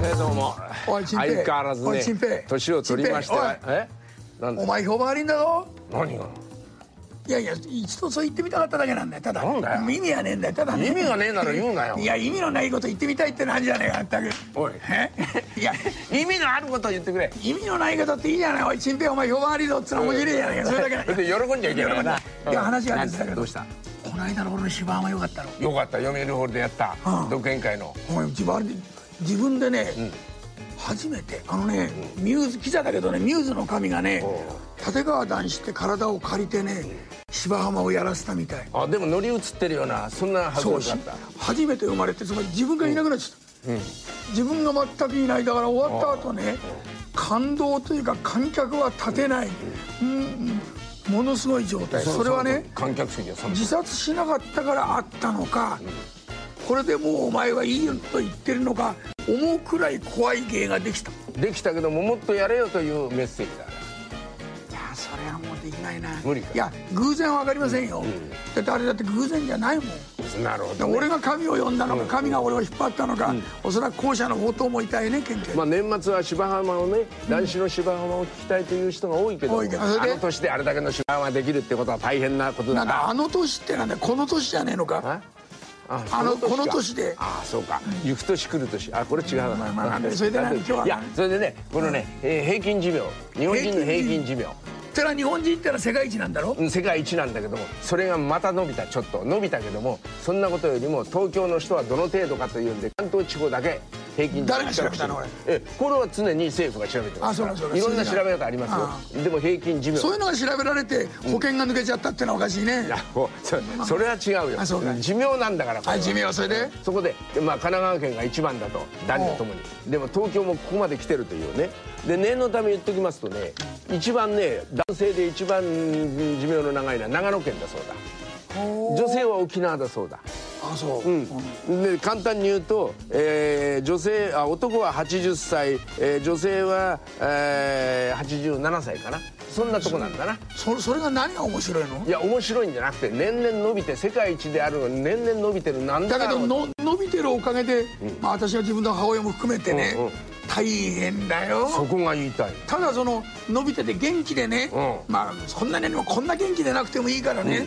えーどうも。おい相変わらずね年を取りましてえ？お前評判悪いんだぞ。何が？いやいや一度そう言ってみたかっただけなんだよ。ただ意味はねえんだよ。ただね。意味がねえなら言うなよ。いや意味のないこと言ってみたいってなんじゃねえか全く。おい。え？いや。意味のあることを言ってくれ。意味のないことっていいじゃないおいチンペイお前評判悪いぞっつうの面白いじゃないか。それだけだ。で喜んじゃいけないな。喜んいや話があるん。ですけど。どうした？この間の俺の芝浜よかったの。よかった。読売ホールでやった。うん。独演会の。お前自分あれで自分でね、初めてあのね、ミューズ記者だけどねミューズの神がね立川談志って体を借りてね芝浜をやらせたみたい。あでも乗り移ってるようなそんなはずだった。初めて生まれてつまり自分がいなくなっちゃった、自分が全くいないだから終わった後ね感動というか観客は立てない、うん。ものすごい状態。それはね観客席は自殺しなかったからあったのか、これでもうお前はいいよと言ってるのか思うくらい怖い芸ができた。いできたけどももっとやれよというメッセージだ。やそれはもうできないな。無理かいや偶然は分かりませんよ、だってあれだって偶然じゃないもん。なるほど、ね、俺が神を呼んだのか神が俺を引っ張ったのか、おそらく後者の方と思いたいね県警、まあ、年末は芝浜をね男子の芝浜を聞きたいという人が多いけど多いけど。あの年であれだけの芝浜ができるってことは大変なことだな。なんだあの年ってなんだこの年じゃねえのかあのこの年で。ああそうか。行く年来る年。あこれ違うな、まあそれで何今日は何いやそれでねこのね、えー平均寿命。日本人の平均寿命。それは日本人ってのは世界一なんだろ？うん世界一なんだけども。それがまた伸びた。ちょっと伸びたけども。そんなことよりも東京の人はどの程度かというんで関東地方だけ平均誰が調べたのこれ？えこれは常に政府が調べてますいろんな調べ方ありますよ。でも平均寿命そういうのが調べられて保険が抜けちゃったってのはおかしいね。いやもうそそれは違うよ。寿命なんだから寿命それで？そこで、まあ、神奈川県が一番だと。男女ともにでも東京もここまで来てるというね。で念のため言っておきますとね一番ね男性で一番寿命の長いのは長野県だそうだ女性は沖縄だそうだ。あそう、うん、で簡単に言うと、えー女性あ男は80歳、えー女性は、えー87歳かな。そんなとこなんだな。そそれが何が面白いの？いや面白いんじゃなくて年々伸びて世界一であるのに年々伸びてるなんだだけど伸びてるおかげで、まあ、私は自分の母親も含めてね、うんうん。大変だよ。そこが言いたい。ただその伸びてて元気でね、うん。まあそんなにもこんな元気でなくてもいいからね、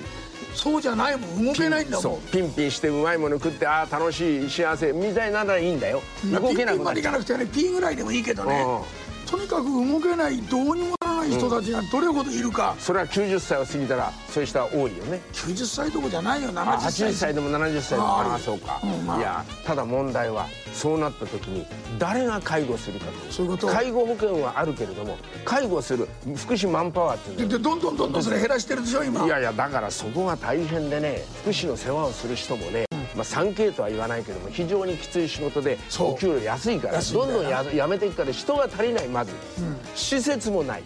そうじゃないもん動けないんだもん。ピンピンしてうまいもの食ってああ楽しい幸せみたいならいいんだよ。動けなくなっちゃうピンピンまでいかなくてねピンぐらいでもいいけどね、うんうんとにかく動けないどうにもならない人たちがどれほどいるか、それは90歳を過ぎたらそういう人は多いよね。90歳どころじゃないよあ70 80歳歳でも70歳でも。あーああそうか、うんまあ。いやただ問題はそうなった時に誰が介護するかと。そういうこと。介護保険はあるけれども介護する福祉マンパワーっていうの。どんどんどんどんそれ減らしてるでしょ今。いやいやだからそこが大変でね福祉の世話をする人もね、まあ、3K とは言わないけども非常にきつい仕事でお給料安いからどんどんややめていくから人が足りないまず、施設もない、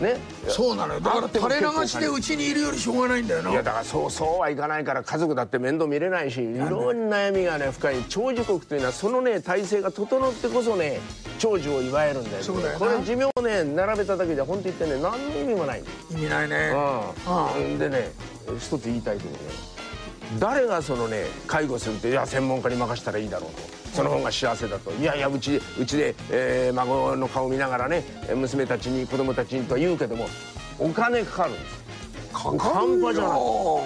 うね。そうなのよ。だから垂れ流しでうちにいるよりしょうがないんだよな。いやだからそうそうはいかないから家族だって面倒見れないしいろんな悩みがね深い。長寿国というのはそのね体制が整ってこそね長寿を祝えるんだよ,、そうだよな。これ寿命をね並べただけじゃ本当言ってね何の意味もない。意味ないね。うん、でね一つ言いたいけどね誰がそのね介護するっていや専門家に任せたらいいだろうと。その方が幸せだと。いやいやうちうちで、えー孫の顔見ながらね娘たちに子供たちにとは言うけどもお金かかるんです。かかる半端じゃない。よ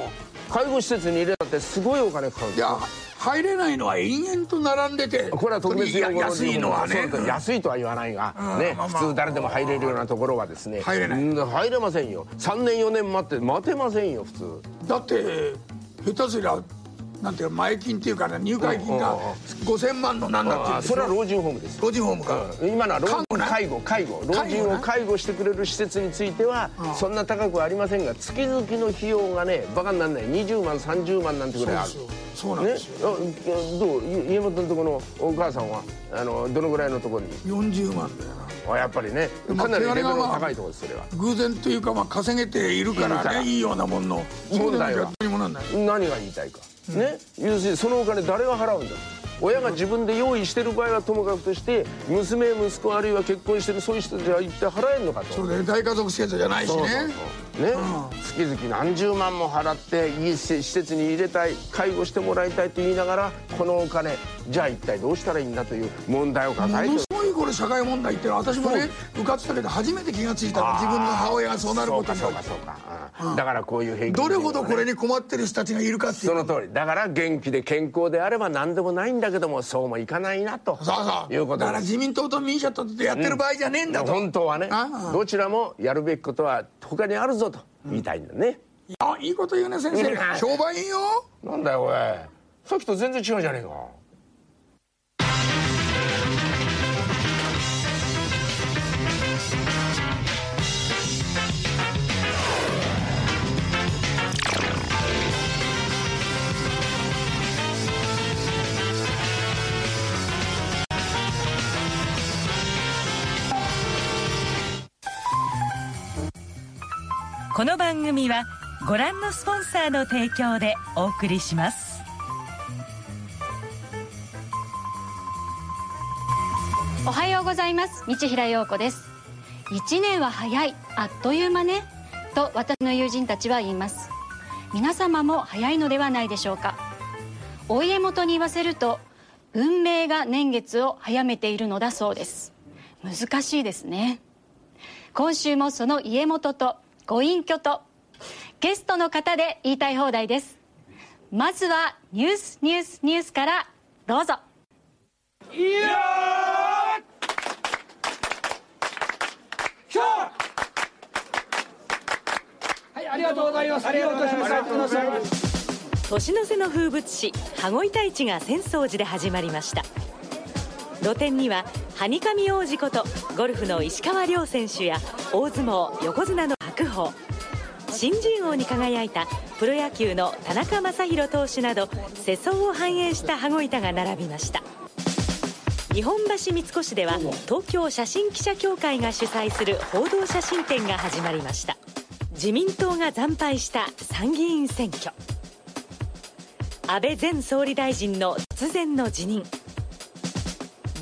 介護施設に入れたってすごいお金かかるんです。いや入れないのは延々と並んでて。これは特別養護の安いのはね。安いとは言わないが、ね、普通誰でも入れるようなところはですね。入れない。うん入れませんよ。3年4年待って待てませんよ普通。だって下手すりゃなんていうか前金っていうかね入会金が5000万のなんだっていうそれは老人ホームです。よ老人ホームか、今のは老看護な。介護介護。老介護な人を介護してくれる施設についてはそんな高くはありませんが月々の費用がねバカにならない。20万30万なんてぐらいある。そうなんねですよ、あどう？い家元のところのお母さんはあのどのぐらいのところに40万だよな。あやっぱりねまあかなりレベルの高いところですそれは。偶然というかまあ稼げているからねいいようなもんの。問題は。何が言いたいか、ね要するにそのお金誰が払うんだ？親が自分で用意してる場合はともかくとして娘息子あるいは結婚してるそういう人たちは一体払えんのかと。それで大家族制度じゃないしね。そうそうそうね、月々何十万も払っていい施設に入れたい介護してもらいたいと言いながらこのお金じゃあ一体どうしたらいいんだという問題を抱えてものすごいこれ社会問題っていうのは私もね部活だけど初めて気が付いたの。自分の母親がそうなることに。そうかそうかそうか、うん。だからこういう平均どれほどこれにに困ってる人たちがいるかっていう。その通り。だから元気で健康であれば何でもないんだけどもそうもいかないなと。そうそう。いうことだから自民党と民主党とやってる場合じゃねえんだと、本当はね。どちらもやるべきことは他にあるぞと。言いたいんだね、いやいいこと言うね先生、うん。評判いいよ。なんだよおい。さっきと全然違うじゃねえかこの番組はご覧のスポンサーの提供でお送りします。おはようございます。道平陽子です。1年は早い。あっという間ね。と私の友人たちは言います。皆様も早いのではないでしょうか。お家元に言わせると文明が年月を早めているのだそうです。難しいですね。今週もその家元とご隠居とゲストの方で言いたい放題です。まずはニュースニュースニュースからどうぞ。年の瀬の風物詩羽子板市が浅草寺で始まりました。露店にははにかみ王子ことゴルフの石川遼選手や大相撲横綱の白鵬。新人王に輝いたプロ野球の田中将大投手など世相を反映した羽子板が並びました。日本橋三越では東京写真記者協会が主催する報道写真展が始まりました。自民党が惨敗した参議院選挙。安倍前総理大臣の突然の辞任。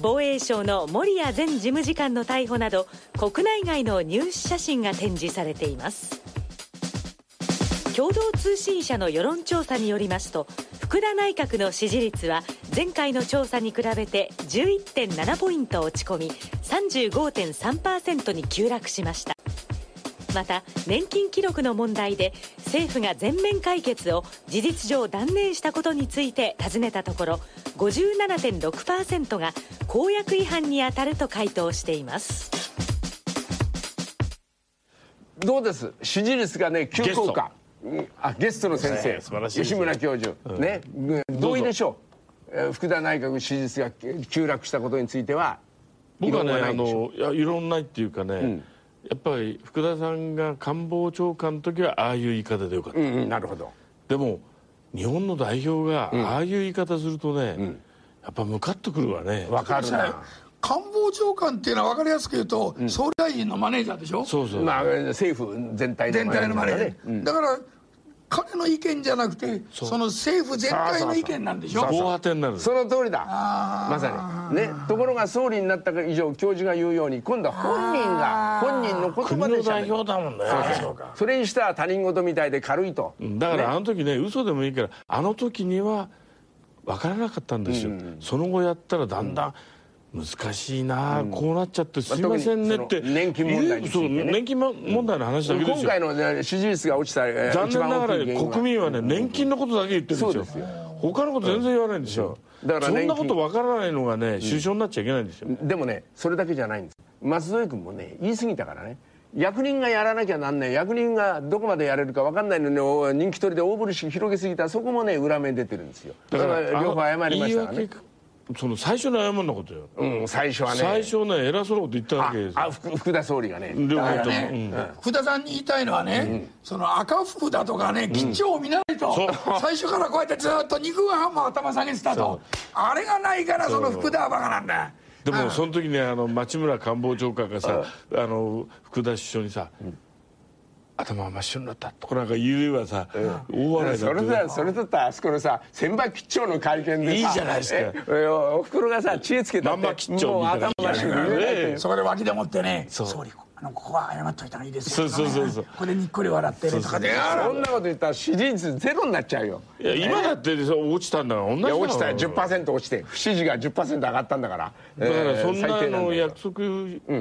防衛省の森谷前事務次官の逮捕など国内外のニュース写真が展示されています。共同通信社の世論調査によりますと福田内閣の支持率は前回の調査に比べて11.7ポイント落ち込み35.3%に急落しました。また年金記録の問題で政府が全面解決を事実上断念したことについて尋ねたところ57.6%が公約違反に当たると回答しています。どうです？支持率がね急降下。うんあゲストの先生、ね素晴らしいです吉村教授、ね。うん同意でしょう、えー福田内閣支持率が急落したことについては僕はねあのいや異論ないっていうかね、やっぱり福田さんが官房長官の時はああいう言い方でよかった、うんうんなるほど。でも日本の代表がああいう言い方するとね、やっぱムカッとくるわね。わかるな。官房長官っていうのは分かりやすく言うと、総理大臣のマネージャーでしょ？そうそう、まあ政府全体の全体のマネージャー、うん。だから彼の意見じゃなくてその政府全体の意見なんでしょ？そうそう。防波堤になるその通りだ。まさに。ねところが総理になった以上教授が言うように今度は本人が本人の言葉でしゃべる表だもんね。それにしたら他人事みたいで軽いと。だからあの時ね嘘でもいいからあの時には分からなかったんですよ、その後やったらだんだん難しいな、こうなっちゃってすいませんねって、年金問題ね。そう年金問題の話だけですよ。今回のね支持率が落ちたえー残念ながら一番大きい原因は。国民はね年金のことだけ言ってるんですよ。ですよ。他のこと全然言わないんですよ、だからそんなこと分からないのがね首相になっちゃいけないんですよ、でもねそれだけじゃないんです。松添君もね言い過ぎたからね。役人がやらなきゃなんない。役人がどこまでやれるか分かんないのにお人気取りで大風呂敷広げすぎた。らそこもね裏目に出てるんですよ。だから両方謝りましたからねその最初の謝んなことよ、うん最初はね。最初ね偉そうなこと言ったわあけですよ。あ福福田総理がね。両方とも、ね。福田さんに言いたいのはね、その赤服だとかね吉兆を見ないと、最初からこうやってずっと肉がハンマー頭下げてたと。あれがないからその福田はバカなんだ。でもその時ねあの町村官房長官がさあの福田首相にさ、頭が真っ白になったとかなんか言えばさ、大笑いだそれだそれだったらあそこのさ千葉吉兆の会見でさいいじゃないですか。ええおふくろがさ知恵つけたってまんま吉兆もうみたいな。頭真っ白そこで脇でもってね総理あのここは謝っといた方がいいですよそうそうそうそう。ここでにっこり笑ってねとかで。そんなこと言ったら支持率ゼロになっちゃうよ。いや今だってそう落ちたんだから同じだろいや落ちたよ。10%落ちて不支持が10%上がったんだから。だからそんなの約束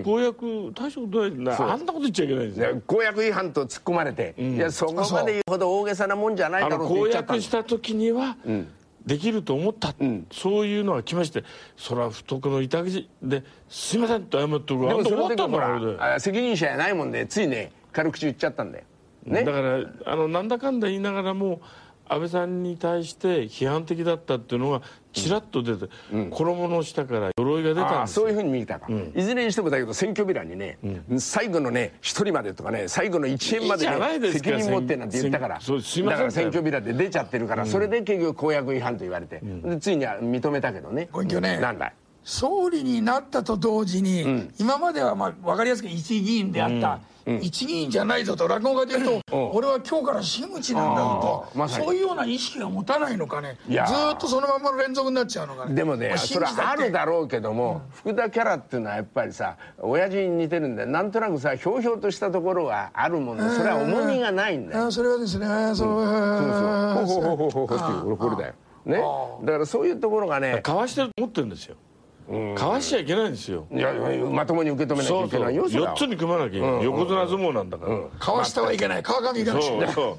公約大したことない。んだあんなこと言っちゃいけないんですよ。ね公約違反と突っ込まれて、いやそこまで言うほど大げさなもんじゃないあだろうっての公言っちゃったんだ。約した時にはできると思った、そういうのが来ましてそれは不徳の痛口ですいませんって謝ってるでもその時はほんだから。責任者やないもんでついね軽口言っちゃったんだよね。だからあのなんだかんだ言いながらも安倍さんに対して批判的だったっていうのがちらっと出て、衣の下から鎧が出たんですよ。ああそういうふうに見たか、いずれにしてもだけど選挙ビラにね、最後のね一人までとかね最後の1円まで、ね、責任持ってなんて言ったから。せんそうすいませんだから選挙ビラで出ちゃってるから、それで結局公約違反と言われて、でついには認めたけどね。ね。なんだい？総理になったと同時に、今まではまあ分かりやすく一議員であった、一議員じゃないぞと落語家で言うと、俺は今日から真口なんだぞと、まそういうような意識が持たないのかね。ずっとそのままの連続になっちゃうのかね。でもねまあそれはあるだろうけども、福田キャラっていうのはやっぱりさ親父に似てるんでなんとなくさひょうひょうとしたところがあるものそれは重みがないんだよ、それはですね。そう。そうそう。ほうほうほうほうほうほうっていうこれこれだよ。ね。だからそういうところがねかわしてると思ってるんですよかわしちゃいけないんですよ。いやまともに受け止めなきゃいけないよそれは。4つに組まなきゃいい。横綱相撲なんだから。かわしてはいけない。川上いかなしそうそう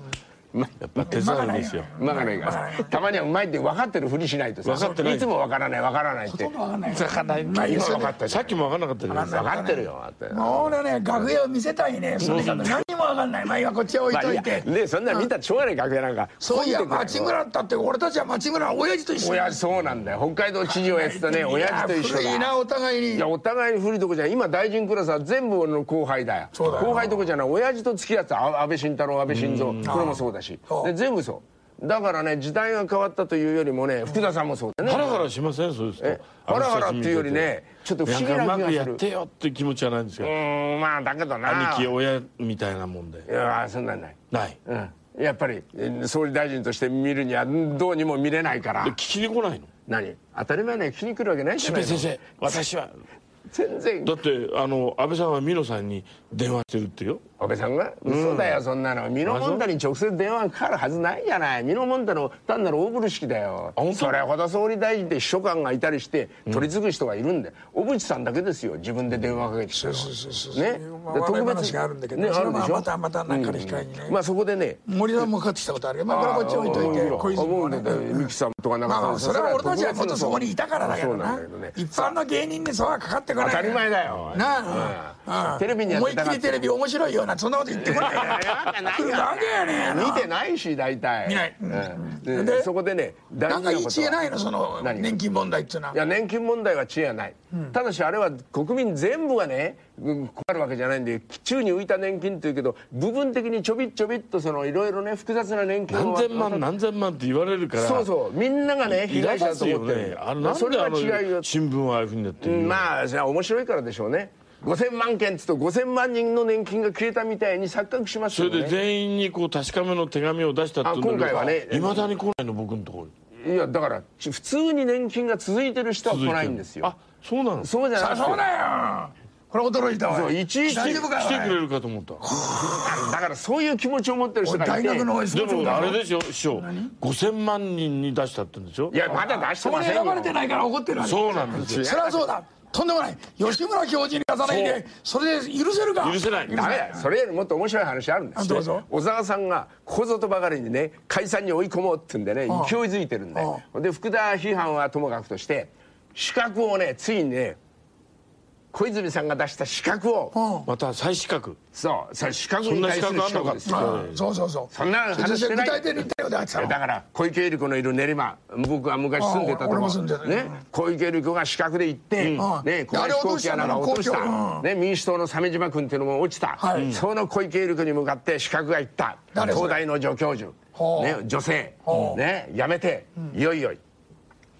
やっぱ手伝うんですよ。うまがないからたまにはうまいって分かってるふりしないとさ分かってない。いつも分からない分からないって。ほとんど分かんない。分かんない。まあ今分かったさっきも分かんなかったじゃない。ですか分かってるよ。だってもう俺ね楽屋を見せたいね。それ何にも分かんない。まあ今こっちは置いといて。ねそんな見たってしょうがない楽屋なんか。そういや町村だって俺たちは町村の親父と一緒。親父そうなんだよ。北海道知事をやってたね親父と一緒だ。いいなお互いに。いやお互いに古いとこじゃん今大臣クラスは全部俺の後輩だよ。そうだよ。後輩とこじゃない。親父と付き合ってた。あ安倍晋太郎安倍晋三。これもそうだし。そうで全部そう。だからね時代が変わったというよりもね福田さんもそうだね。ハラハラしません？そうですえとハラハラっていうよりねちょっと不思議ななんかうまくやっ気がするてよって気持ちはないんですうよ。ーんまあだけどな。兄貴親みたいなもんで。いやそんなんない。ない。うん。やっぱりえ総理大臣として見るにはどうにも見れないから。で聞きに来ないの？何？当たり前ね聞きに来るわけないじゃないの。先生私は全然。だってあの安倍さんは美濃さんに電話してるってよ。安倍さんが？嘘だよそんなの。ミノモンタに直接電話がかかるはずないじゃない。ミノモンタの単なる大風呂敷だよ。それほど総理大臣って秘書官がいたりして取り継ぐ人がいるんで小渕さんだけですよ自分で電話かけてそうそうそうそう。ね。まあ笑い話があるんだけどねああるでしょ？またまたなんかで控えにね。まあそこでね。森さんもかかってきたことあるよ。まあこれはこっち置いといて小泉もね。三木さんとかなん。かそれは俺たちはもっとそこにいたからだけどそうな一般の芸人にそうはかかってこない当たり前だよなあテレビに思いっきりテレビ面白いようなそんなこと言ってこないよ来るわけやねん見てないし大体。見ない。うん。ででそこでね大なんかいい事なことは知恵ないの？その何？年金問題っていうのは。いや年金問題は知恵はない、ただしあれは国民全部がねうん困るわけじゃないんで宙に浮いた年金っていうけど部分的にちょびっちょびっとそのいろいろね複雑な年金を何千万何千万って言われるからそうそう。みんながね被害者だと思ってる。よねあれはであの違いよ。新聞はああいうふうになってるうんまあそれは面白いからでしょうね。5000万件っつうと5000万人の年金が消えたみたいに錯覚しますそよね。れで全員にこう確かめの手紙を出したっていうのあ今回はね。いまだに来ないの僕のところに。いやだからち普通に年金が続いてる人は来ないんですよ。あそうなの？そうじゃなくてそりゃそうだよこれ驚いたわ。いちいち大丈夫かおい。来てくれるかと思った。だからそういう気持ちを持ってる人がいて大学のでもあれですよ師匠5000万人に出したって言うんですよいやまだ出してそこにませんよ選ばれてないから怒ってるわけそうなんですよ。そりゃそうだ。とんでもない。吉村教授に出さないでそれで許せるか？許せない。ダメだよ。それよりもっと面白い話あるんですあどうぞ。小沢さんがここぞとばかりにね解散に追い込もうってんでね勢いづいてるんでで福田批判はともかくとして資格をねついにね小泉さんが出した資格をまた再資格。そうそれ資格に対する資格ですよ。ああそうそうそう。そんな話してない。具体的に言ったようであってたのだから小池百合子のいる練馬僕は昔住んでたとこね小池百合子が資格で行って、ん。ね小林後期アナが落とした、ね、民主党の鮫島君っていうのも落ちた、はい。その小池百合子に向かって資格が行った。東大の助教授、ね、女性、ね、辞めて、いよいよ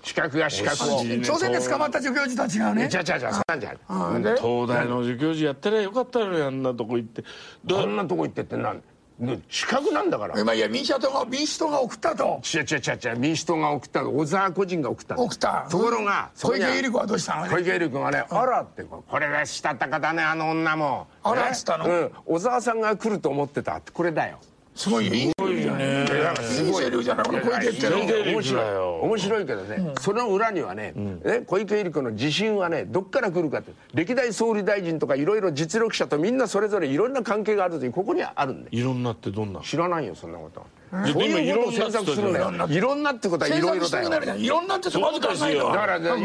資格が資格を朝鮮で捕まった助教授とは違うね。ちゃちゃちゃそんなんじゃないうん。で？東大の助教授やったらよかったのにあんなとこ行って。だこんなとこ行ってってなんね資格なんだから。まあいや民主党が民主党が送ったと。違う違う違う違う。民主党が送ったの。小沢個人が送ったの。送った。ところが小池百合子はどうしたの？小池百合子がね「あら」ってこれがしたたかだねあの女も。あらねっつったの？うん。小沢さんが来ると思ってたってこれだよ。すごいよいいじゃね。い面だ白いよ面白い。けどね、その裏にはね,、ね小池百合子の自信はねどっから来るかって歴代総理大臣とかいろいろ実力者とみんなそれぞれいろんな関係があるというここにはあるんでいろんなってどんな？知らないよそんなこと。でそういうことを選択するんだいろんよい。ろんなってことはいろいろだよ。いろいろんなってまず考えそうただからことは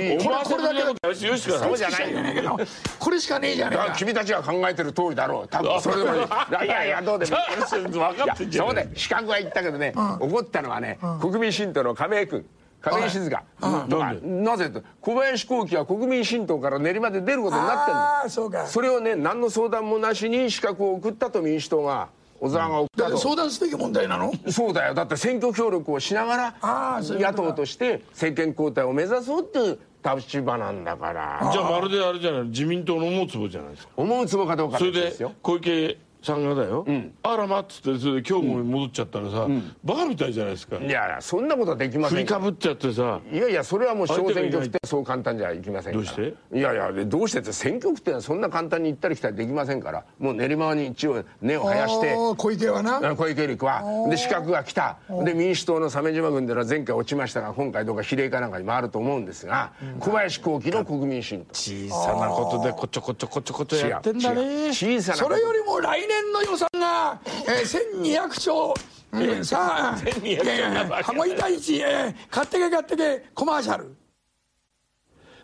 よしかそうじゃないよ。けどこれしかねえじゃねえか。君たちが考えてる通りだろう。多分それでもいいいやいやどうでもいい。分かってんじゃんそうで資格は言ったけどね、怒ったのはね、国民新党の亀井君亀井静香。とかなぜと小林幸喜は国民新党から練馬で出ることになってんああそうか。だそれをね何の相談もなしに資格を送ったと民主党が小沢が送ったと、相談すべき問題なの？そうだよ。だって選挙協力をしながら野党として政権交代を目指そうっていう立場なんだから。じゃあまるであれじゃない自民党の思うつぼじゃないですか。思うつぼかどうかそれでですよ。小池さんがだよ、あらまっつってそれで今日も戻っちゃったらさ、バカみたいじゃないですか。いやそんなことはできま振せんりかぶっちゃってさ。いやいやそれはもう小選挙区ってそう簡単じゃいきませんから。どうして？いやいやでどうしてって選挙区ってのはそんな簡単に行ったり来たりできませんから。もう練馬に一応根を生やして。小池はな。小池百合子はで資格が来た。で民主党の鮫島軍では前回落ちましたが今回どうか比例かなんかに回ると思うんですが小林幸喜の国民新党。小さなことでこちょこちょこちょこちょやってんだね。小さなこと。それよりも来年の予算が、えー、1200兆、うん、さあ1200兆いやいや羽子板市、えー、買ってけ買ってけコマーシャル。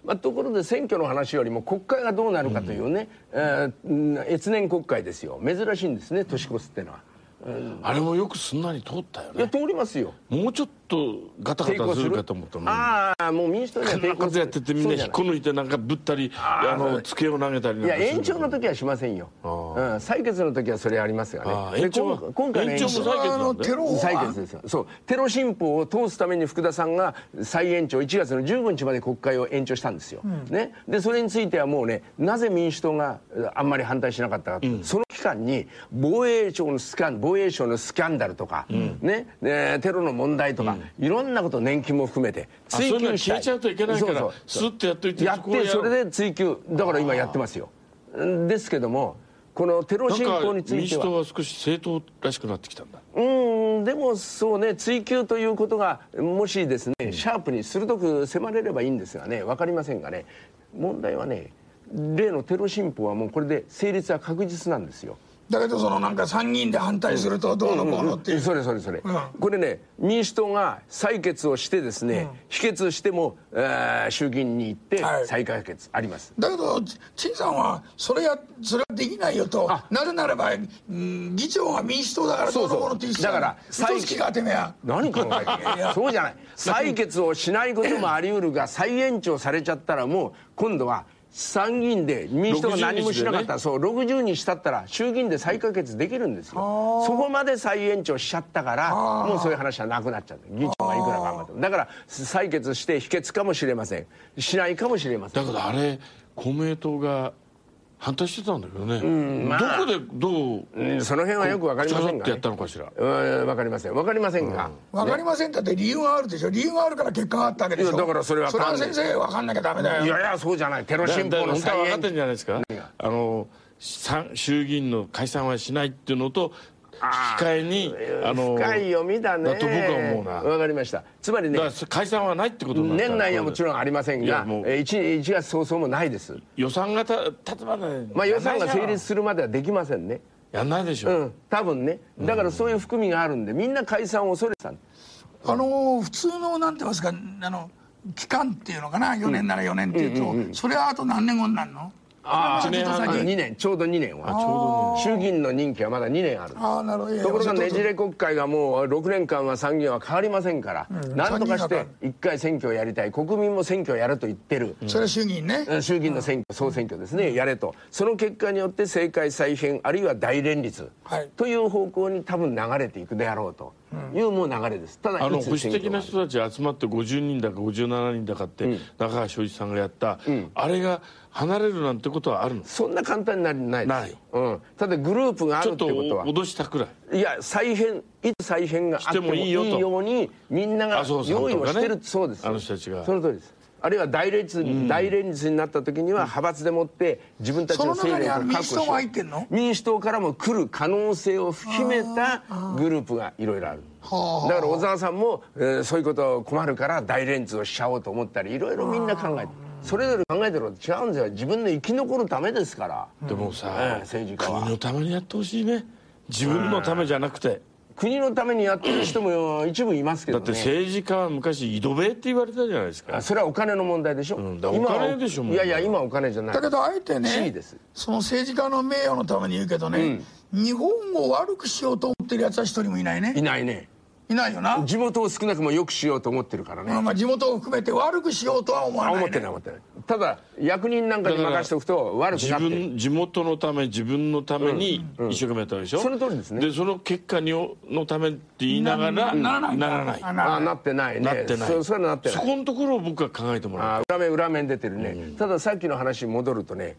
まあ、ところで選挙の話よりも国会がどうなるかというね、えーうん越年国会ですよ。珍しいんですね年越すってのは、あれもよくすんなり通ったよいやね通りますよ。もうちょっとガタガタするかと思ったああもう民主党にはこんなことやっててみんな引っこ抜いてなんかぶったりあの机を投げたりいや延長の時はしませんよ、うん、採決の時はそれありますがね。で延長は今今回の延長も採決ですよ。そう。テロ新法を通すために福田さんが再延長1月の15日まで国会を延長したんですよ、ね、でそれについてはもうねなぜ民主党がえあんまり反対しなかったかと、その期間に防衛省のスキャン防衛省のスキャンダルとか、ね。でテロの問題とか、いろんなこと年金も含めてあそういうのした消えちゃうといけないからそうそう。スッとやっといてやってそれでで追及だから今やってますよ。ですけどもこのテロ侵攻につ民主いては。党は少し政党らしくなってきたんだ。うんでもそうね追及ということがもしですねシャープに鋭く迫れればいいんですがね分かりませんがね問題はね例のテロ新法はもうこれで成立は確実なんですよだけどそのなんか参議院で反対するとどうのこうのっていう、それそれそれ、ん。これね民主党が採決をしてですね、否決しても、えー衆議院に行ってはい。再可決あります、だけど陳さんはそれやそれはできないよと。あ。なぜならば、うん、議長が民主党だからどそう。のこうのって言ってただから嘘つきかてめえや。何考えてそうじゃない。採決をしないこともあり得るが再延長されちゃったらもう今度は参議院で民主党が何もしなかった。ら、そう60日経ったら衆議院で再可決できるんですよ。そこまで再延長しちゃったからもうそういう話はなくなっちゃう。議長がいくら頑張っても。だから採決して否決かもしれません。しないかもしれません。だからあれ公明党が反対してたんだけどね、まあ。どこでどう、うんその辺はよくわかりませんが、口挟ってやったのかしら？うんわかりません。わかりませんが、分かりませんだって理由があるでしょ。理由があるから結果があったわけでしょ。だからそれはそれは先生分かんなきゃダメだよ。いやいやそうじゃない。テロだ新法のだ本当は分かってるんじゃないですかがあのさ衆議院の解散はしないっていうのと引き換えにあの深い読みだね。だと僕は思うな。わかりました。つまりね解散はないってことになったら年内はもちろんありませんがいやもう。1, 1月早々もないです。予算がた立つまでまあ予算が成立すするまではできませんね。やんないでしょ、うん多分ね。だからそういう含みがあるんでみんな解散を恐れてたあの普通のなんて言いますかあの期間っていうのかな。4年なら4年っていうと、それはあと何年後になるの？あ一年半。2年ちょうど2年は。ちょうどね衆議院の任期はまだ2年ある。ああなるほど。いやところがねじれ国会がもう6年間は参議院は変わりませんから、なんとかして1回選挙をやりたい。国民も選挙をやると言ってる、それは衆議院ね、うん。衆議院の選挙、総選挙ですね、やれと、その結果によって政界再編、あるいは大連立、はい。という方向に多分流れていくであろうと。いうもう流れです。ただあの保守的な人たち集まって50人だか57人だかって中川翔一さんがやった、あれが離れるなんてことはあるの？そんな簡単になりないです。ようん、ただグループがあるってとっことは脅したくらい。いや再編いつ再編があってもいいようにみんなが用意をしてるそうですあの人たちが。その通りです。あるいは大連立、大連立になった時には派閥でもって自分たちの勢力を確保しよう。その中には民主党も入ってんの？民主党からも来る可能性を秘めたグループがいろいろある。だから小沢さんも、えーそういうこと困るから大連立をしちゃおうと思ったりいろいろみんな考えてるそれぞれ考えてること違うんですよ。自分の生き残るためですから。でもさ、ええ政治家は。国のためにやってほしいね。自分のためじゃなくて。国のためにやってる人も一部いますけだってどね政治家は昔井戸部って言われたじゃないですか。あそれはお金の問題でしょ、んだから今はお金でしょもう。いやいや今はお金じゃない。だけどあえてねその政治家の名誉のために言うけどね、日本を悪くしようと思ってるやつは一人もいないね。いないねいないよな、地元を少なくも良くしようと思ってるからね、まあまあ地元を含めて悪くしようとは思わない、ね、あ思ってない思って。ないただ役人なんかに任しておくと悪く自なって。る分地元のため自分のために一生懸命やったでしょ、その通りですね。でその結果におのためって言いながらならない。ならない。あなあなってないね。なってない。そそなってない。そこのところを僕は考えてもらう。あ裏面裏面出てるね、たださっきの話に戻るとね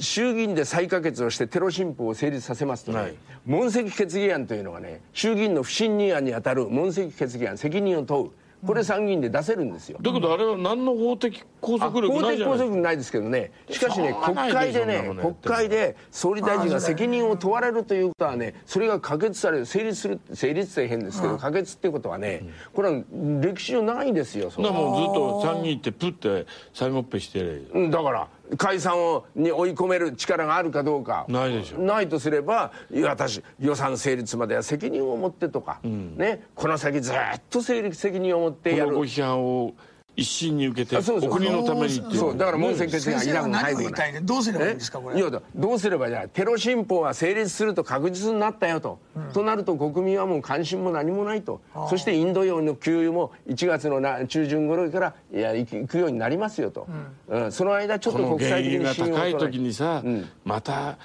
衆議院で再可決をしてテロ新法を成立させますとね、はい。問責決議案というのがね衆議院の不信任案に当たる問責決議案責任を問う。これ参議院で出せるんですよ、だけどあれは何の法的拘あ束力法的ないじゃない拘束力ないですけどね。しかしね国会でね国会で総理大臣が責任を問われるということはねそれが可決される成立する成立って変ですけど可決っていうことはねこれは歴史上ないんですよだからもうずっと参議院行ってプッて最後っぺして。うんだから解散をに追い込める力があるかどうか。ないでしょないとすれば私予算成立までは責任を持ってとか、ね。この先ずっと成立責任を持ってやる。このご批判を一心に受けてあそうそうお国のためにっていう。そうだから問責決議はいらない何を言い。たいねどうすればいいんですかこれ。いやだどうすればじゃあテロ新法が成立すると確実になったよと、となると国民はもう関心も何もないと。そしてインド洋の給油も1月のな中旬頃からいや行く行くようになりますよと、うん。その間ちょっこと国際的に信用高い時にさ、また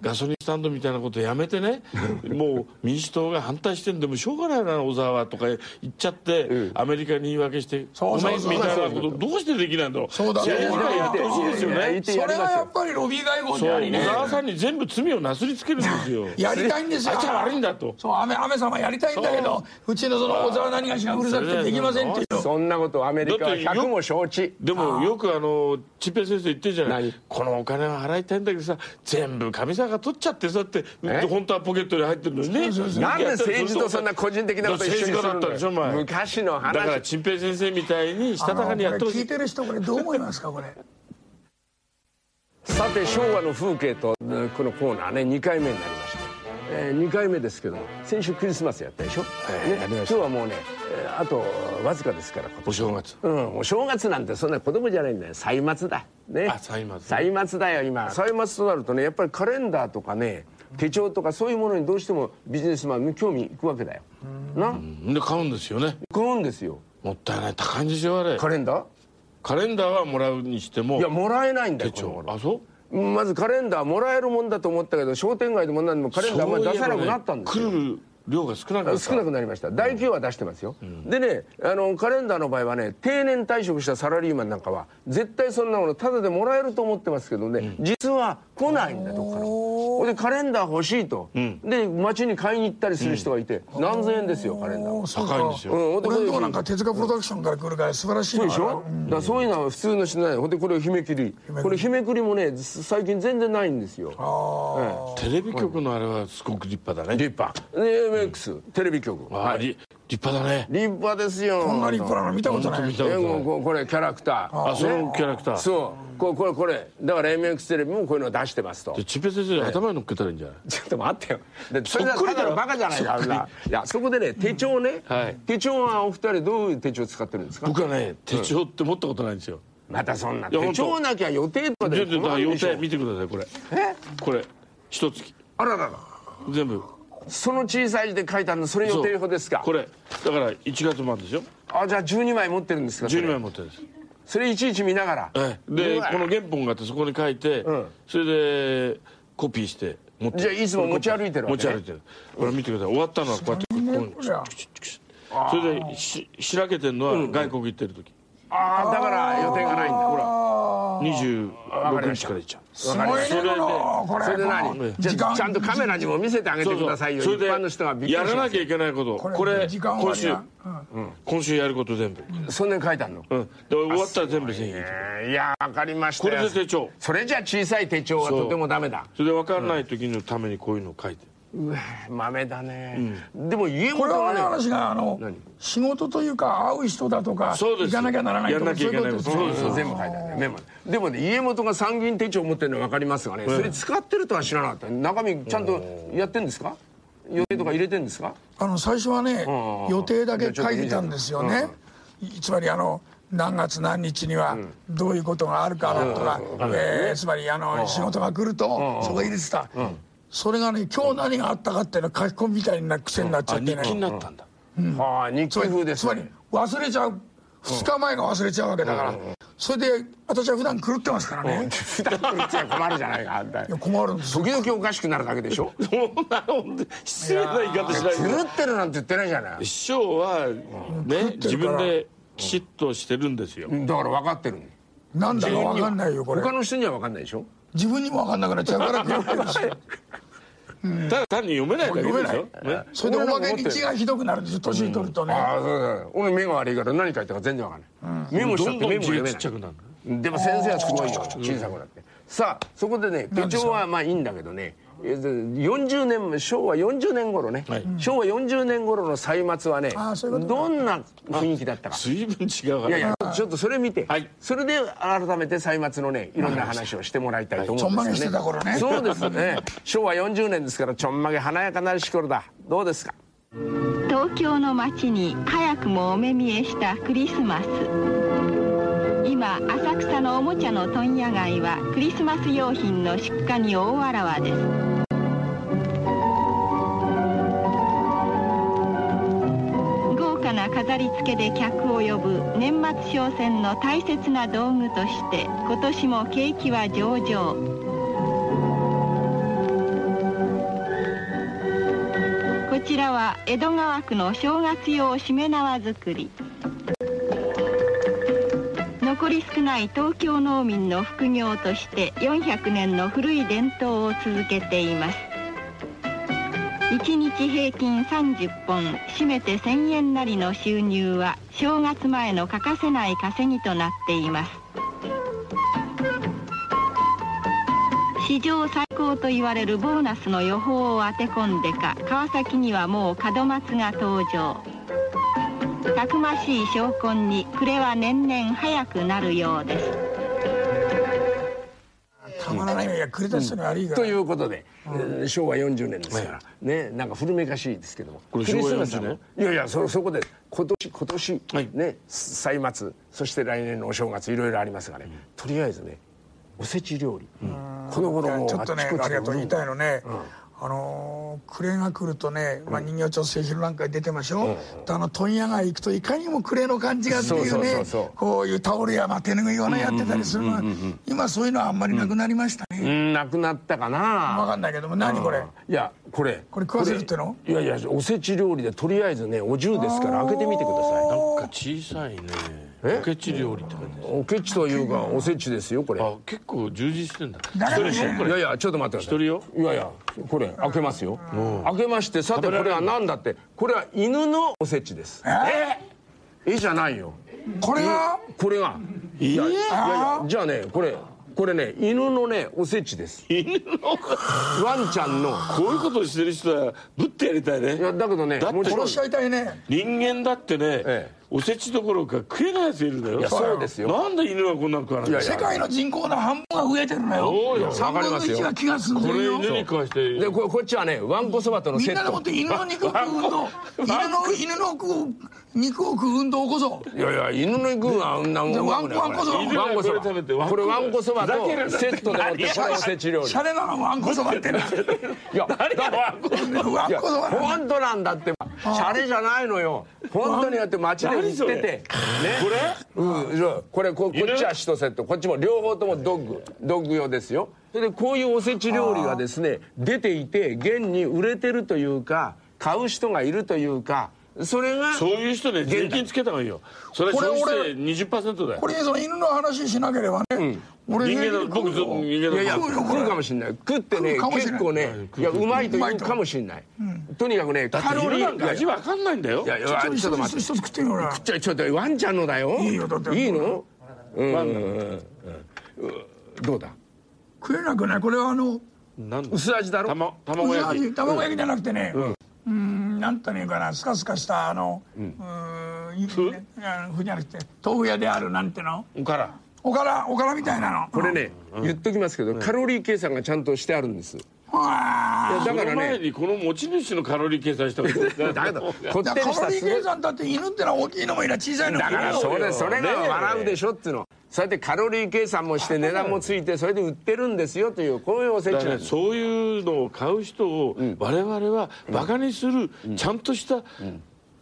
ガソリンスタンドみたいなことやめてね。もう民主党が反対してんでもしょうがないな小沢はとか言っちゃって、アメリカに言い訳してごめそうそう。んそうみたいなことどうしてできないのそうだいやいやそうだやってほしいですよ。ねてそれはやっぱりロビー外交でありね。小沢さんに全部罪をなすりつけるんですよ。やりたいんですよあいつは悪いんだと。そうアメアメ様やりたいんだけどう。ちのその小沢何がしがうるさくてできませんっていう。そんなことアメリカはだってよ100も承知でもよくあのチッペイ先生言ってるじゃない。何？このお金は払いたいんだけどさ全部みさんが取っちゃってさって本当はポケットに入ってるのにねなんで政治とそんな個人的なこと一緒にする政治家だったのでしょ前昔の話だからチンペイ先生みたいにしたたかにやってほしい聞いてる人これどう思いますかこれさて昭和の風景とこのコーナーね2回目になりました、え2回目ですけど先週クリスマスやったでしょ、ええね。今日はもうね、えーあとわずかですからお正月。うんお正月なんてそんな子供じゃないんだよ。歳末だ。ね。あ歳末。歳末だよ今。歳末となるとねやっぱりカレンダーとかね手帳とかそういうものにどうしてもビジネスマンに興味いくわけだよ。な？で買うんですよね。買うんですよ。もったいない。高いんですよあれ。カレンダー？カレンダーはもらうにしてもいやもらえないんだ手よこの頃。帳あそう？まずカレンダーもらえるもんだと思ったけど商店街でも何でもカレンダーあんまり出さなくなったんですよ。量が少なかった。少なくなりました。大企業は出してますよ、でねあのカレンダーの場合はね定年退職したサラリーマンなんかは絶対そんなものタダでもらえると思ってますけどね、実は来ないんだどっから。ほいでカレンダー欲しいと、で街に買いに行ったりする人がいて、何千円ですよカレンダー高いんですよ。うん俺のとこなんか手塚プロダクションから来るから素晴らしいのそうでしょ、だそういうのは普通の人ない。ほんでこれ日めくり。これ日めくりもね最近全然ないんですよ。あテレビ局のあれはすごく立派だね。立派。で MX、テレビ局。あ立派だね。立派ですよ。こんな立派なの見たことない。見たことえない。ここれキャラクター。あそのキャラクター。そう。これこれこれ。だから MX テレビもこういうの出してますと。でチッペイ先生頭に乗っけたらいいんじゃない？ちょっと待ってよ。でそれだろ。ただのバカじゃないかあんな。いやそこでね手帳ね、はい。手帳はお二人どういう手帳使ってるんですか？僕はね手帳って持ったことないんですよ。またそんな。手帳なきゃ予定とかでででだから予定見てくださいこれ。え？これ。一月。あららら。全部その小さい字で書いてあるのそれ予定表ですか？これだから1月までですよ。あじゃあ12枚持ってるんですかそれ？12枚持ってるんです。それいちいち見ながら？ええ。でこの原本があってそこに書いて、ん。それでコピーして持ってじゃあいつも持ち歩いてるわけね。持ち歩いてるこれ見てください。終わったのはこうやってこうそれでししらけてるのは外国行ってる時ああだから予定がないんだ。ほら26日から行っちゃう。すごいねそれで。このこれ。それでこの何じゃちゃんとカメラにも見せてあげてくださいよ。それで一般の人がびやらなきゃいけないこと。これ今週。今週やること全部。そんなに書いてあるの？うん。で終わったら全部線引いや分かりましたよ。これで手帳。それじゃあ小さい手帳はとてもダメだ。それで分かんない時のためにこういうのを書いて豆だね。でも家これはね話があの何？仕事というか会う人だとかそうです。行かなきゃならないとかやんなきゃいけない。ことそういうそう全部書いてあるね。でもね家元が参議院手帳持ってるのは分かりますがねそれ使ってるとは知らなかった。中身ちゃんとやってんですか？予定とか入れてんですか？あの最初はねん。予定だけ書いてたんですよね。つまりあの何月何日にはどういうことがあるからとか、えーつまりあの仕事が来るとそこ入れてたそれがね今日何があったかっていうのは書き込みみたいな癖になっちゃあってね。日記になったんだ。はあ日記風ですつまりね忘れちゃう。2日前が忘れちゃうわけだから。それで私は普段狂ってますからね。普段来るっちゃ困るじゃないかあんた。いや困るんですよ。時々おかしくなるだけでしょ。そんな本当に失礼な言い方しないで。狂ってるなんて言ってないじゃない。師匠はね自分できちっとしてるんですよ。だから分かってるんなんだか分かんないよこれ。他の人には分かんないでしょ自分にも分かんなくなっちゃうから狂ってるし。ただ単に読めないだけでしょ？読めない。ね。それでおまけに字がひどくなるんですよ年取るとね。ああそうだ俺目が悪いから何書いたか全然分かんない。メモしたってメモん字がちっちゃ読めないくなるでも先生はすごい。よ小さくなって。さあそこでね手帳はまあいいんだけどね。えー40年昭和40年頃ね、はい。昭和40年頃の歳末はねどんな雰囲気だったか。随分違うからいやいやちょっとそれ見て、はい。それで改めて歳末のねいろんな話をしてもらいたいと思うんですよね、ちょんまげしてた頃ね。そうですね。昭和40年ですからちょんまげ華やかなるし頃だ。どうですか？東京の街に早くもお目見えしたクリスマス。今浅草のおもちゃの問屋街はクリスマス用品の出荷に大わらわです豪華な飾り付けで客を呼ぶ年末商戦の大切な道具として今年も景気は上々。こちらは江戸川区の正月用しめ縄作り。残り少ない東京農民の副業として400年の古い伝統を続けています。1日平均30本締めて1000円なりの収入は正月前の欠かせない稼ぎとなっています。史上最高と言われるボーナスの予報を当て込んでか川崎にはもう門松が登場。たくましい証拠に暮れは年々早くなるようです。やくれた人に悪いから。ということで、えー昭和40年ですから、ねなんか古めかしいですけども。これクリスマス昭和40のいやいやそそこで今年今年、はい。ね歳末そして来年のお正月いろいろありますがね、とりあえずねおせち料理、このい頃もちょっとねちこちありがとう言いたいのね、うんあのー暮れが来るとね、まあ、人形町末広なんかに出てましょ、であの問屋街行くといかにも暮れの感じがっていうねこういうタオルや、まあ、手ぬぐいをねやってたりするのは今そういうのはあんまりなくなりましたね、うん。なくなったか分なかんないけども何これ？いやこれ。これ食わせるっての？いやいやおせち料理でとりあえずねお重ですから開けてみてください。なんか小さいね。えおけち料理って感じですおけちというかおせちですよこれ。あ結構充実してんだ。一人でしょこれ。いやいやちょっと待ってください。一人よ？いやいやこれ開けますよ。開けましてさてこれは何だって。これは犬のおせちです。え？絵じゃないよ。これがこれがいやいやいやじゃあねこれこれね犬のねおせちです。犬の？ワンちゃんの。こういうことしてる人はぶってやりたいね。いやだけどねだってもちろん殺しちゃいたいね。人間だってね、ええおせちどころか食えないやついるんだよ。いやそうですよ。なんで犬はこんなの食わない世界の人口の半分が増えてるのよ。よ。3分の1が気が済んこれでるよ。犬に関して。でここっちはねわんこそばとのセット。みんなでもって犬の肉を食う運動犬の犬の肉を食う運動こそいやいや犬の肉はうんなじゃあワンワンこそば。わんこそばこれわんこそば。とセットでもってこれおせち料理シャレなのワンコそばってねいや誰がワンコワンコそばなの？本当なんだって。シャレじゃないのよ。本当にやって街で売売っててねこれ？うん。これここっちは1セット。こっちも両方ともドッグドッグ用ですよ。それでこういうおせち料理がですね出ていて現に売れてるというか買う人がいるというかそれがそういう人ね税金つけた方がいいよ。それこれ消費俺税20%だよ。これその犬の話しなければね、俺人間のね僕ずっと人間のいやいや食うかもしれない。食ってね結構ねいやうまいと言うかもしれない。とにかくねだってカロリ犬なんーいやいやか味わかんないんだよ。いやいやちょっと待って。一つ食ってみような。ちょちょっとワンちゃんのだよ。いいよだっていいの？うん。どうだ？食えなくない？これはあの薄味だろ？卵焼き。卵焼きじゃなくてね。うん。なんというかな？スカスカしたあのうん。いふ？じゃなくて豆腐屋であるなんていうの？おからおからおからみたいなの。これね言っときますけどカロリー計算がちゃんとしてあるんです。いあやだからその前ねにこの持ち主のカロリー計算した方がいいだけどこあってりしカロリー計算だって犬ってのは大きいのもいる小さいのもいるだからそれそれが笑うでしょっつうの。そうやってカロリー計算もして値段もついてそれで売ってるんですよというこういうおせちなんです。そういうのを買う人を我々はバカにするちゃんとした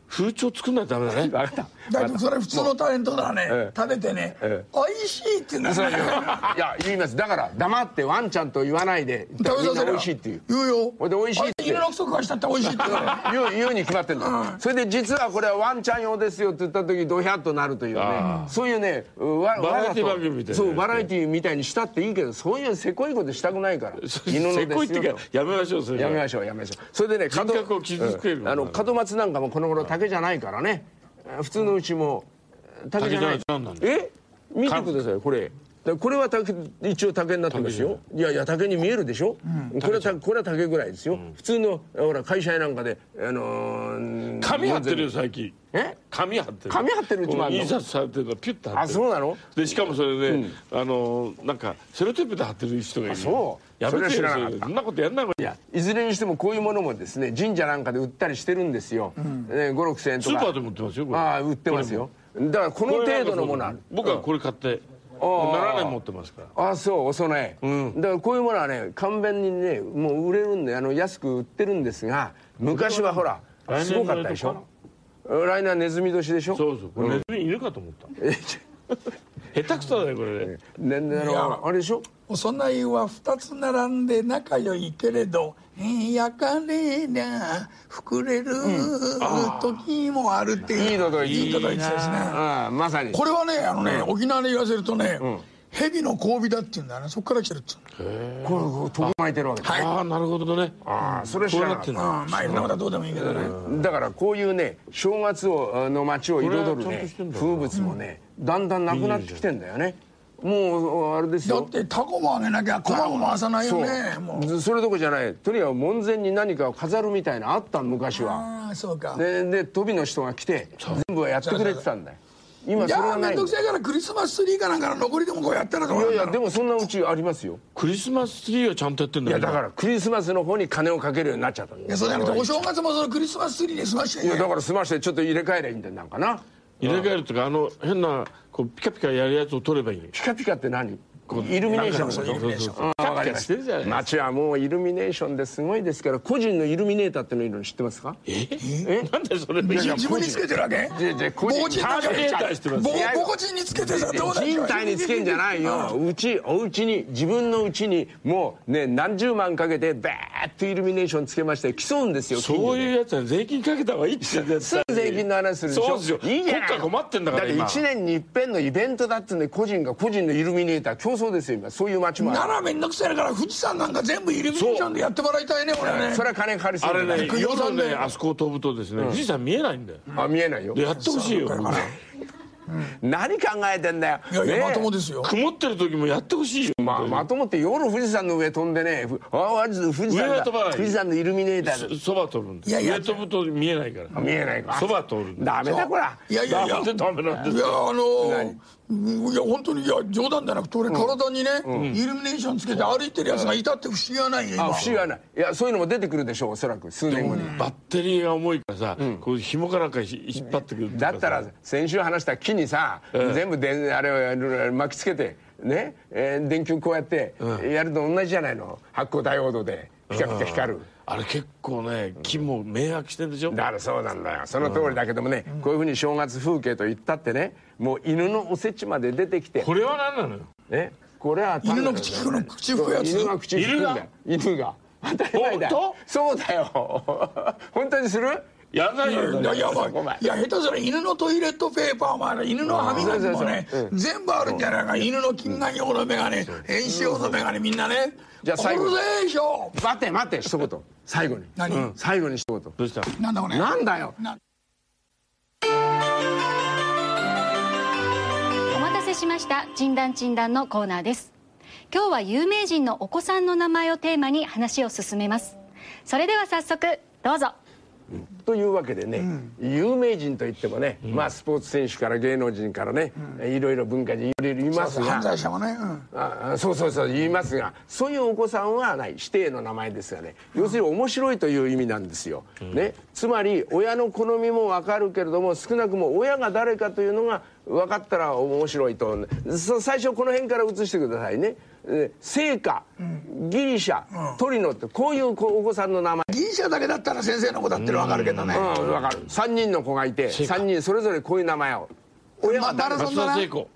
風潮作んないとダメだね。分かっただけどそれ普通のタレントだね、ええ。食べてね、え美味しいって言うんだそうねいや言います。だから黙ってワンちゃんと言わないで食べさせる美味しいっていう。言うよ。ほいで美味しいって。犬のクソ食わしたって美味しいって言う言う言うに決まってんだ、それで実はこれはワンちゃん用ですよって言った時ドヒャッとなるというね。そういうねわバラエティ番組みたいなそうバラエティみたいにしたっていいけどそういうせこいことしたくないから。犬 のせこいってやめましょうそれやめましょうやめましょう。それでね人格を傷つけるうんあの門松なんかもこの頃竹じゃないからね。普通のうちも。竹じゃない。え？見てくださいこれ。だこれは竹一応竹になってますよ。い。やいや竹に見えるでしょ、これは竹これは竹ぐらいですよ、普通のほら会社やなんかであのー紙貼ってるよ最近。え？紙貼ってる。紙貼ってるうちもあんの？印刷されてるのピュッと貼ってる。あそうなの？でしかもそれで、あのなんかセロテープで貼ってる人がいるそうやめてよそれは知らなかった。そんなことやんないもんいやいずれにしてもこういうものもですね神社なんかで売ったりしてるんですよ、ね、5 6千円とか。スーパーでも売ってますよこれ。ああ売ってますよ。だからこの程度のものある。僕はこれ買ってもう7年持ってますから。あそうお供え、だからこういうものはね簡便にねもう売れるんであの安く売ってるんですが昔はほらすごかったでしょ？来年はネズミ年でしょ？そうそう。これネズミいるかと思った。え下手くそだねこれ。ねねねあれでしょ？お供えは二つ並んで仲良いけれど「えー焼かれりゃ膨れる時もある」っていう。いいのと言ってた。ですね。ああまさに。これはねあのね、沖縄で言わせるとね、蛇の交尾だっていうんだよねそこから来てるっていうこれこう飛び巻いてるわけだ、ああなるほどね。ああそれ知らなかった。まあいろんなことはどうでもいいけどね、だからこういうね正月をあの街を彩るね風物もね、だんだんなくなってきてんだよね。もうあれですよ。だってタコもあげなきゃ駒も回さないよね。もう。それどころじゃない。とにかく門前に何かを飾るみたいなのあったの昔は。ああそうか。でで飛びの人が来て全部やってくれてたんだよ今いやーそれはない面倒くさいからクリスマスツリーかなんかの残りでもこうやったらどういやいやでもそんなうちありますよ。クリスマスツリーはちゃんとやってんだよいやだからクリスマスの方に金をかけるようになっちゃったんだよいやそうじゃなくてお正月もそのクリスマスツリーで済ましてねいやだから済ましてちょっと入れ替えりゃいいんだよなんかな。入れ替えるとかあの変なこうピカピカやるやつを取ればいいピカピカって何？イルミネーションそうイルミネーシ街はもうイルミネーションですごいですか。ら個人のイルミネーターってのいるの知ってますか？え？なんでそれ自自分につけてるわけ？じゃじゃ個人ターミネーターしてます防防塵につけてさどうだ人体につけんじゃないよ。うちお家に自分の家にもうね何十万かけてバーッとイルミネーションつけまして競うんですよそうういうやつは税金かけた方がいいって言ってすぐ税金の話するでしょ？そうですよ。いいじゃない。国家困ってんだからって今1年に一遍のイベントだってんで個人が個人のイルミネーター競争ですよ今。そういう街もある。ならめんどくさいから富士山なんか全部イルミネーションでやってもらいたいね俺ね。それは金かかりそうだあれね空港さんで。夜ねあそこを飛ぶとですね富士山見えないんだよ。あ見えないよ。でやってほしいよ。何考えてんだよ。いやいやまともですよ。曇ってる時もやってほしいよまあ、まともって夜富士山の上飛んでねふああ富士山だ上は飛ばない。富士山のイルミネーターだそそば飛ぶんでいやいや。上飛ぶと見えないから。見えないか。そば通るんだダメだこら。いやいやいや。ダメなんですいやかあのーいや本当にいや冗談じゃなくて俺体にね、イルミネーションつけて歩いてるやつがいたって不思議はないよ不思議はない。いやそういうのも出てくるでしょうおそらく数年後に。バッテリーが重いからさ、こう紐かなんかひ引っ張ってくるだったら先週話した木にさ、全部であれを巻きつけてね、えー電球こうやってやると同じじゃないの？発光ダイオードでピカピカ光る。あれ結構ね木も迷惑してるでしょ？だからそうなんだよ。その通りだけどもね、こういうふうに正月風景と言ったってねもう犬のおせちまで出てきて。これは何なのよ？ね？これは犬の口聞くの口吹くやつ？犬が口吹くんだよ犬が。当たり前だそうだよ。本当にする？やらないよ。いやいやばい。ごめん。いや下手すら犬のトイレットペーパーもある犬の歯磨きもねそうそう全部あるんじゃないか。犬の金眼用の眼鏡遠視用の眼鏡みんなね。じゃあ最後これでしょ待って待って一言。最後に。何？うん。最後に一言。どうした？なんだこれ？なんだよ。なお待たせしました。診断診断のコーナーです。今日は有名人のお子さんの名前をテーマに話を進めます。それでは早速どうぞというわけでね、有名人といってもね、まあスポーツ選手から芸能人からね、いろいろ文化人いろいろいます犯が罪者もね、あそうそうそう言いますがそういうお子さんはない指定の名前ですがね。要するに面白いという意味なんですよ、ね、つまり親の好みも分かるけれども少なくも親が誰かというのが分かったら面白いと。そ最初この辺から移してくださいね。え聖火ギリシャトリノってこういう子お子さんの名前。ギリシャだけだったら先生の子だっての分かるけどね、うん分かる。3人の子がいて3人それぞれこういう名前を。親まは誰松マラソンだな。田聖子。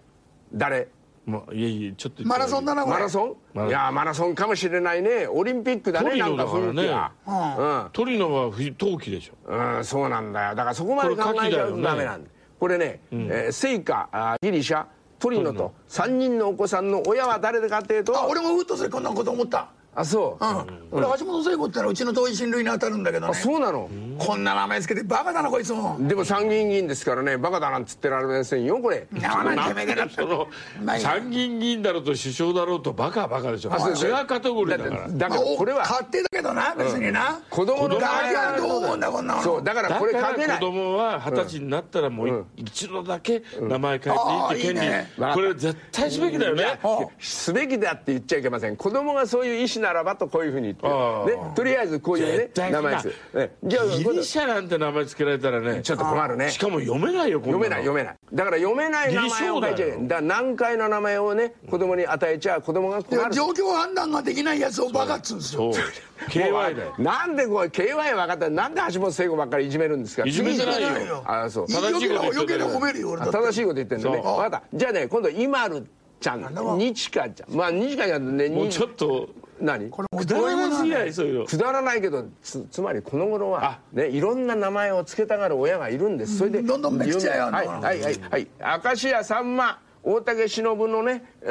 誰？まあいやいやちょっとマラソンだなこれ。マラソン？いやマラソンかもしれないね。オリンピックだねトリノなんかだからね雰囲気がトリノは冬季でしょ。うん、うん、そうなんだよ。だからそこまで考えちゃうとダメなんだこれね、えー聖火あギリシャトリノと3人のお子さんの親は誰かっていうとあ俺もふっとそれこんなこと思ったあそう、うん、俺橋本聖子ってのはうちの遠い親類に当たるんだけどね。あそうなの、こんな名前つけてバカだなこいつも。でも参議院議員ですからね。バカだなんつってられませんよこれ。参議院議員だろうと首相だろうとバカはバカでしょ。違うカテゴリーだから。だからこれは。勝手だけどな別にな、子供のだ名前からどう思うんだこんなの。そうだからだこれから書けない。子供は二十歳になったらもう一度だけ名前変えていいって権利。ああいいね。これ絶対すべきだよね。すべきだって言っちゃいけません。子供がそういう意思ならばとこういうふうに言ってとりあえずこういうね名前です、ね、じゃあギリシャなんて名前つけられたらねちょっと困るね。しかも読めないよこんなの。読めない読めない。だから読めない名前を書いちゃだ難解の名前をね子供に与えちゃ子供がい困る。や状況判断ができないやつをバカっつうんですよ。KY だよ。なんでこう KY 分かったらなんで橋本聖子ばっかりいじめるんですか？いじめじめてないよ。あそう。正しいこと言って正しいこと言ってるのね。分かった。じゃあね今度今るちゃなんだもんんにちゃん。まあにちかちゃんねもうにちょっと何？これもくだらなすぎない？そういうの。くだらないけどつつまりこの頃は、ね、いろんな名前を付けたがる親がいるんです。それでどんどんめくちゃやんのはいはいはいはい。明石家さんま大竹しのぶのね、え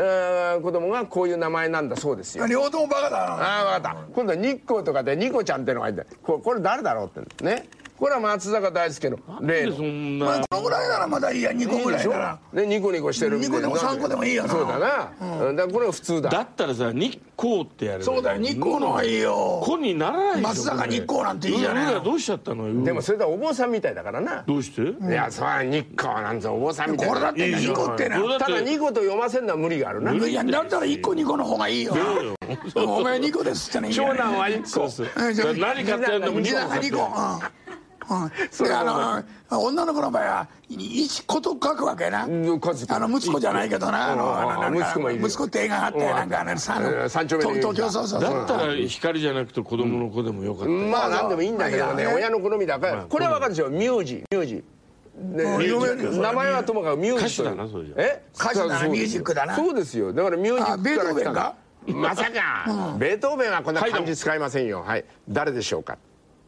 ー子供がこういう名前なんだそうですよ。両方ともバカだな。ああ分かった。今度は日光とかでニコちゃんってのがいてここれ誰だろうってねこれは松坂大輔の例の。そんまあなこのぐらいならまだいいや2個ぐらいな。らでニコニコしてるみたいな。ニコでも三個でもいいよな。そうだな、うん、だからこれは普通だ。だったらさ日光ってやるそうだよ日光の方がいいよ。子にならないでしょ松坂日光なんていいじゃねえ俺らどうしちゃったのよ。でもそれではお坊さんみたいだからな、どうして？いやそれは日光なんぞお坊さんみたいな。これだっていいじゃん2個ってなただ2個と読ませるのは無理があるないやだったら1個2個の方がいいよお前2個ですってね長男は1個何買ってやるのも次男が2個うん。うんであの女の子の場合は1個と書くわけな。うん数あの息子じゃないけどな。息子もいるよ。息子って映画があってなんかあのうん。三丁目の東京そうそうだったら光じゃなくて子供の子でもよかった。よまあ何でもいいんだけどね。親の好みだからこれは分かるでしょ名字名字ねうん。読めるよ名前はともかく名字歌手だなそれじゃえ？歌手だな。ミュージックだな。そうですよ。だからミュージックあベートーベンか？まさか、ベートーベンはこんな漢字使いませんよ。はい。誰でしょうか？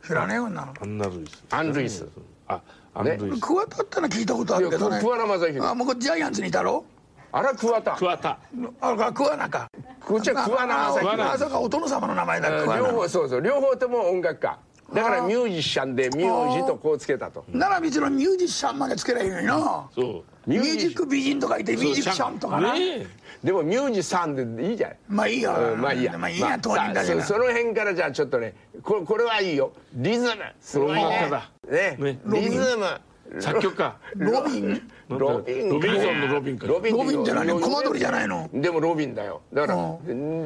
知らねえよんなのアンナルイス。アン・ルイス。あアンルイス。桑田ってのは聞いたことあるけどね。桑名正宏あもうこれジャイアンツにいたろ？あら桑田。桑田。あ桑名か。こっちは桑名正桑名あそうかお殿様の名前だ桑両名方そうそう両方とも音楽家だからミュージシャンでミュージとこうつけたと。なら道のミュージシャンまでつけりゃいいのにな。そう。ミュージック美人とかいてミュージックシャンとかな。でもミュージさんでいいじゃん。まあいいようんまあいいや。まあいいや当人だけど。そその辺からじゃあちょっとねこれこれはいいよ。リズム。すごいね。ね。ねリズム。作曲家。ロビン？ロビン。ロビン。ソンのロビンかロビンロビンじゃないの？ロコマ撮りじゃないの？でもロビンだよ。だからう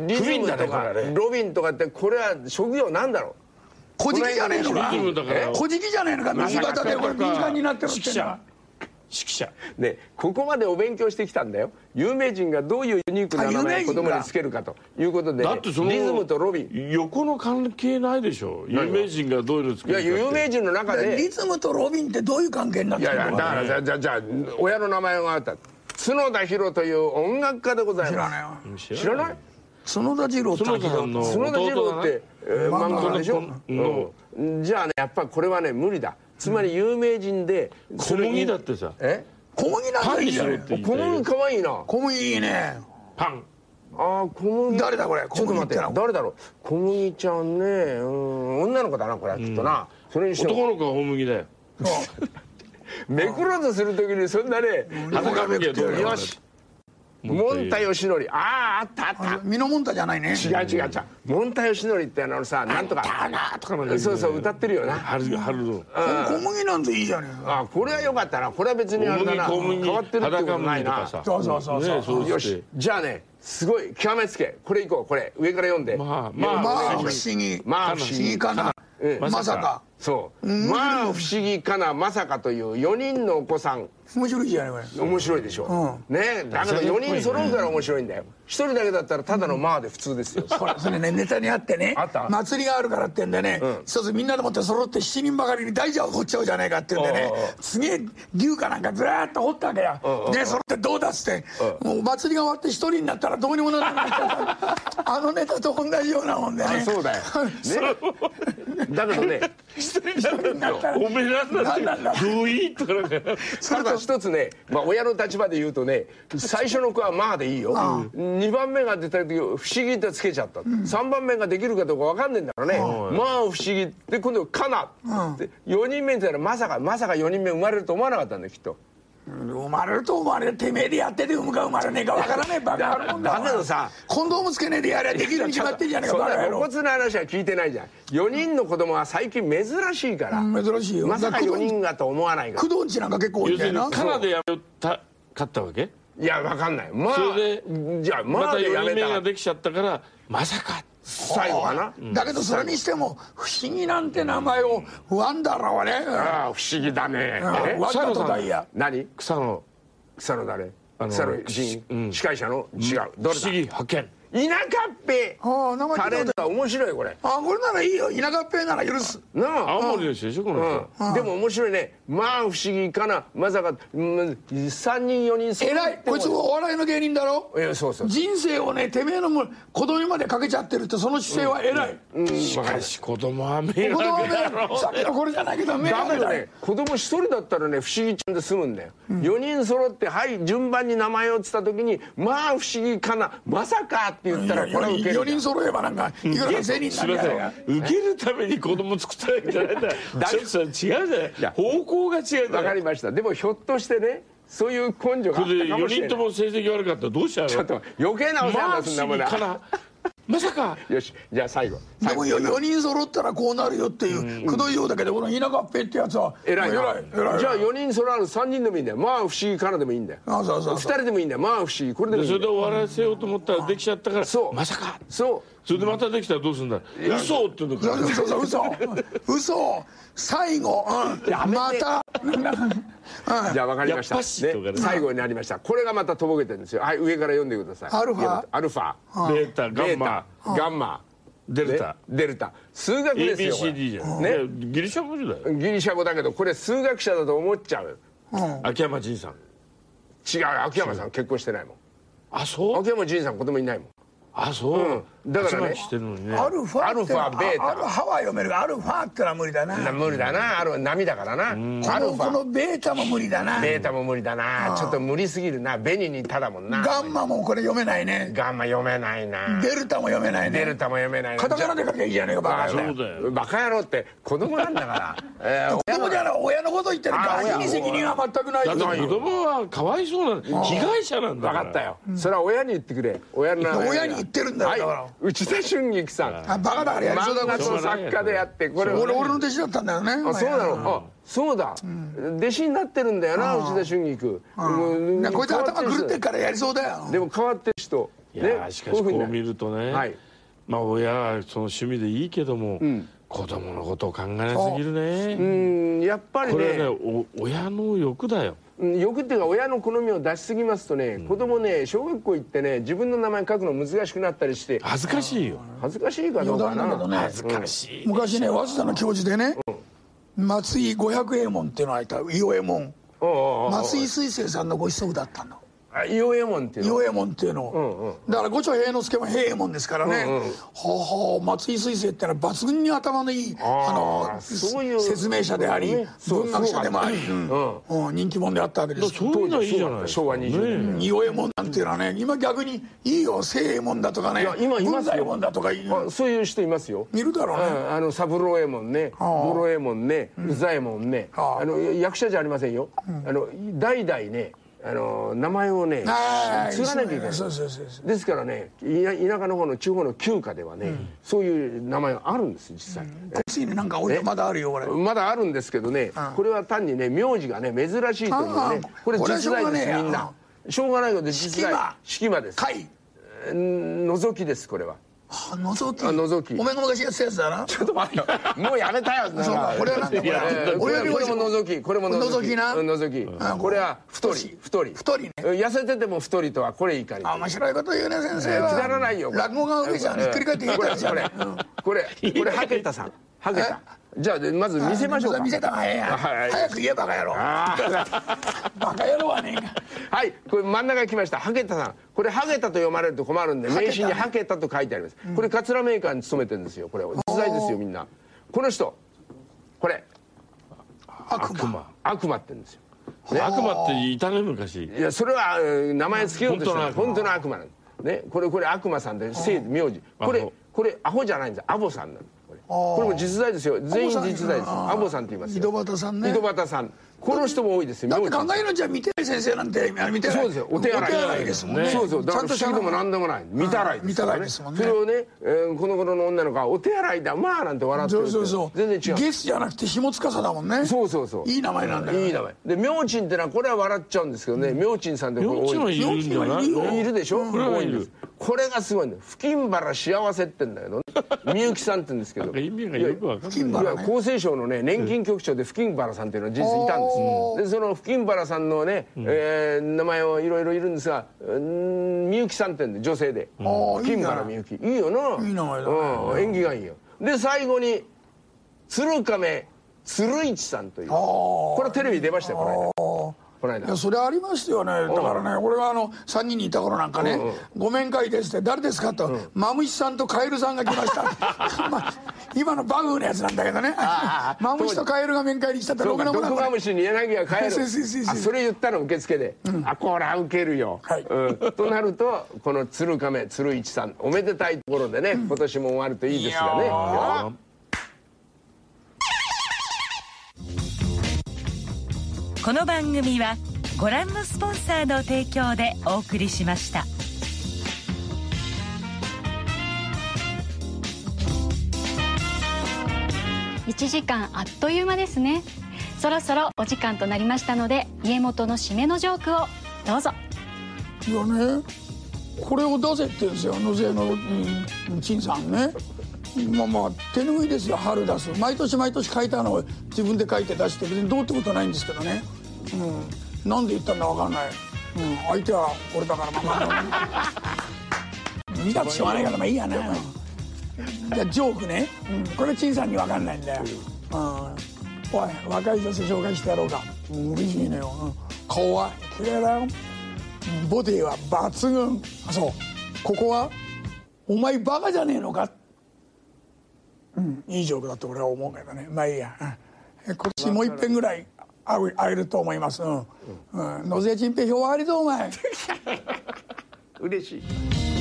リズムとかロビンとかってこれは職業なんだろ小じきじゃねえのか。小じきじゃねえのか。右肩でこれ右肩になってるって指揮者。指揮者。ねここまでお勉強してきたんだよ。有名人がどういうユニークな名前を子供につけるかということでね、だってそのリズムとロビン。横の関係ないでしょ。有名人がどういうのつけいやるかって。有名人の中で。リズムとロビンってどういう関係になっいてるのやいやだからじゃあじゃあじゃあ親の名前があった。角田博という音楽家でございま知らない知らない？角田二郎って。角田二郎って、えー漫画漫画でしょ、のうん。じゃあねやっぱりこれはね無理だ。つまり有名人で小麦だってさ。え？小麦なんかいいじゃ小麦かわいいな。小麦いいね。パン。ああ小麦。誰だこれ？ちょっと待って小麦って誰だろう？小麦ちゃんね。うん。女の子だなこれはきっとな、それにしても男の子は大麦だよ。めくろうとするときにそんなね裸めきはどうだよしモンタヨシノリあああったあった。ミノモンタじゃないね。違う違う違う。モンタヨシノリってあのさなんとかあなとかなんかそうそう歌ってるよな。春春の。小麦なんていいじゃねえか。あこれはよかったな。これは別にあれだな小麦変わってるってこと裸な。いなそうそうそうそう。よしじゃあねすごい極めつけ。これいこうこれ。上から読んで。まあまあ。まあ不思議。まあ不思議かな。ええまさか。そう。まあ不思議かな。まさかという4人のお子さん面白いじゃねえか面白いでしょ、ね。だけど4人揃うから面白いんだよ。1人だけだったらただのまあで普通ですよ、こ れそれね。ネタにあってねあった？祭りがあるからってんでね、一つみんなでもって揃って7人ばかりに大蛇を掘っちゃうじゃないかってんでね。おうおうすげえ竜かなんかずらーっと掘ったわけやでそれってどうだっつって。もう祭りが終わって1人になったらどうにもならなくなっあのネタと同じようなもんでね。あそうだよ、ね、だけどね。おめえなんだなんなんだ。ってどういいとかなんだ一つね、まあ、親の立場で言うとね最初の子はまあでいいよ。2番目が出た時不思議ってつけちゃった、3番目ができるかどうか分かんねえんだからね、まあ不思議で今度「かな」って。4人目って言ったらまさかまさか4人目生まれると思わなかったんだよきっと生まれると生まれてめえでやってて産むか生まれねえかわからねえバカあるもんだだけどさコンドームつけねえでやりゃできるに決まってんじゃねえかそんな露バカ野郎。骨な話は聞いてないじゃん。4人の子供は最近珍しいから、珍しいよ。まさか4だから人がと思わないから。工藤んちなんか結構多いんだよなにカナでやめたかったわけ？いや分かんない。まあそれじゃあままたあでや4人目ができちゃったからまさか最後かな、だけどそれにしても不思議なんて名前をワンダーラはね。ああ不思議だね。え？ワンダーとダイヤ何？草の。草野誰？の草野人、うん。司会者の？違う。どれ不思議発見田舎っぺタレントは面白いこれ。あこれならいいよ。田舎っぺなら許す。なあ。青森の人でしょこの人うん、でも面白いね。まあ不思議かな。まさか、うん、3人4人揃偉い。こいつお笑いの芸人だろ？いやそうそう人生をねてめえのもう子供にまでかけちゃってるってその姿勢は偉い、しかし子供は迷子供は惑。だろねさっきのこれじゃないけど目だがだけどね子供一人だったらね不思議ちゃんで済むんだよ、4人揃ってはい順番に名前をつった時にまあ不思議かな。まさかって言ったらこれは受ける4人揃えばなんかいくらか1000人すみまになるやせん。受けるために子供作ったわけじゃないんだ。よちょっとそれ違うじゃない。や。方向が違うわかりました。でもひょっとしてねそういう根性があっ4たかもしれない。人とも成績悪かったらどうしたの？ちょっと余計なお世話んだもんまさか。よしじゃあ最後。でも最後。4人揃ったらこうなるよっていうくどいようだけどこの田舎っぺってやつは。偉いな。偉い偉い。じゃあ4人揃う3人でもいいんだよ。まあ不思議からでもいいんだよ。あそうそう2そう。人でもいいんだよ。まあ不思議。これでもいいそんだよ。れで終わらせようと思ったらできちゃったから。そう。まさか。そうそれでまたできたらどうするんだ？嘘って言うのか。そう嘘。嘘。最後、うん、また、うん。じゃあ分かりました。ね。ね最後になりました。これがまたとぼけてるんですよ。はい上から読んでください。アルファ？アルファ。ベータガンマ。タガンマ。デルタ。ねデルタ。数学ですよ ABCD じゃん。ね。ねギリシャ文字だよ。ギリシャ語だけどこれ数学者だと思っちゃう。秋山仁さん。違う秋山さん結婚してないもん。あそう？秋山仁さん子供いないもん。あそう、うんだからね集まりしてるのにね。アルファってアルファベータ。アルファは読めるアルファってのは無理だな。な無理だな。あれは波だからな。こアルファ。のこのベータも無理だな。ベータも無理だな。ちょっと無理すぎるな。ベニにただもんな。ガンマもこれ読めないね。ガンマ読めないな。デルタも読めないね。デルタも読めないな。カタカナで書きゃいいじゃねえかバカ野郎。バカ野郎って子供なんだから、え ー子供じゃない親のこと言ってる。あガキに責任は全くない。だってよ。子供はかわいそうな被害者なんだから。分かったよ、それは親に言ってくれ。親の名前親に言ってるんだよ。はい。だから内田春菊さん。あバカだからやりそうだ漫画こいつの作家であってこれ俺俺の弟子だったんだよね。あそうなの？あそうだ、弟子になってるんだよな内田春菊うんねこいつ頭狂ってるっからやりそうだよ。でも変わってる人。いやーしかしこう見るとね、はい。まあ親はその趣味でいいけども、子供のことを考えなすぎるね。う。んやっぱりこれはね親の欲だよ。うん欲っていうか親の好みを出しすぎますとね、子供ね小学校行ってね自分の名前書くの難しくなったりして。恥ずかしいよ。恥ずかしいかどうかな。ね。恥ずかしい。昔ね早稲田の教授でね、松井五百右衛門っていうのがいた伊予右衛門。松井水星さんのご子息だったの。あ伊予右衛門っていうの？伊予右衛門っていうの、うんうん。だから五所平之助も平右衛門ですからね、うんうん。はあ松井水星ってのは抜群に頭のいいあーのそういう。説明者であり、文学者でもあり、うんうん。人気者であったわけです。そういうのはいいじゃない昭和20年。ね伊予右衛門なんていうのはね今逆にいいよ清右衛門だとかね。いや今いま衛門だとかいうあそういう人いますよ。いるだろうね。うんあの三郎右衛門ね。五郎右衛門ね。宇左衛門ね。あ。の役者じゃありませんよ。あの代々ねあの名前をね継がなきゃいけないですからね田舎の方の地方の旧家ではねそういう名前があるんです実際。こっちになんか置いてまだあるよこれまだあるんですけどねこれは単にね名字がね珍しいというねこれ実在ですみんな。しょうがないけど実在。式式間です。覗きですこれはあ覗き。あ覗き。お前が昔やってたやつだな。ちょっと待って。よもうやめたよ。そうかこれはなんだこれこれも覗き。これも覗き。な。うん覗き。あこれは太り。太り。太りね。痩せてても太りとはこれいかにあ面白いこと言うね先生えーくだらはないよ落語が受けちゃうひっくり返って言えこれたやつじゃねこれこれこれハケタさん。ハケタじゃあでまず見せましょうか。見せた方がええやん。はい早く言えバカ野郎。バカ野郎はねえか。はいこれ真ん中に来ました。ハケタさん。これハゲタと読まれると困るんで名刺にハケタと書いてあります。これカツラメーカーに勤めてるんですよこれ実在ですよみんな。この人。これ。悪魔。悪魔。って言うんですよ。悪魔っていたね昔いやそれはえー名前つけようとしたら本本当の悪魔なんです。ね。これこれ悪魔さんで姓名字。これこれアホじゃないんです。アボさんなんですこれも実在ですよ。全員実在です。アボさんって言いますよ。井戸端さんね。井戸端さん。この人も多いですよ。だって考えるんじゃ見てない先生なんて見てない。そうですよ。お手洗いですもんね。そうそうだからちゃんとした不思議でも何でもない。見たらい見たらいですもんね。それをね、えーこの頃の女の子はお手洗いだまあなんて笑ってそる。ってうそうそう。全然違う。ゲスじゃなくて下司だもんね。そうそうそう。いい名前なんだよいい名前。で明珍ってのはこれは笑っちゃうんですけどね。明珍さんってこれ多い明珍はいるんじゃない？明珍はいるでしょ、多いんですこれがすごいんだよ付近原幸せってんだけどみゆきさんって言うんですけど。意味がよくわかんない。金原いや厚生省のね年金局長で付近原さんっていうのは実際いたんです。でその付近原さんのね、えー名前はいろいろいるんですがうんみゆきさんってんで女性で。ー付近原みゆき。いいよな。いい名前だねうん。縁起がいいよ。で最後に鶴亀鶴一さんという。これはテレビ出ましたよこの間いやそれありましたよね。だからね俺があの3人にいた頃なんかね「ご面会です」って「誰ですか?」と「マムシさんとカエルさんが来ました」まあ今のバグーのやつなんだけどね。マムシとカエルが面会に来たってろくなもんマムシに柳が帰るそうそれ言ったの受付で、あこれは受けるよ、はい。うん、となるとこの鶴亀鶴一さんおめでたいところでね、今年も終わるといいですがねこの番組はご覧のスポンサーの提供でお送りしました。1時間あっという間ですね。そろそろお時間となりましたので家元の締めのジョークをどうぞ。いやねこれを出せって言うんですよ。野勢のうん陳さんね。まあまあ手拭いですよ。春出す。毎年毎年書いたのを自分で書いて出して別にどうってことはないんですけどね、うん、なんで言ったんだわかんない、うん、相手は俺だからまあまあ。見たってしょうがないからまあいいやなじゃあジョークね、うん、これ陳さんにわかんないんだよ、うん、おい若い女性紹介してやろうか、うん、嬉しいねよ、うん、顔は綺麗だよ。ボディは抜群。あそう。ここはお前バカじゃねえのか？うん。いいジョークだと俺は思うけどね。まあいいや、うん、今年もう一遍ぐらい会う会えると思います。うん、うん、野瀬陳平票はありぞお前嬉しい。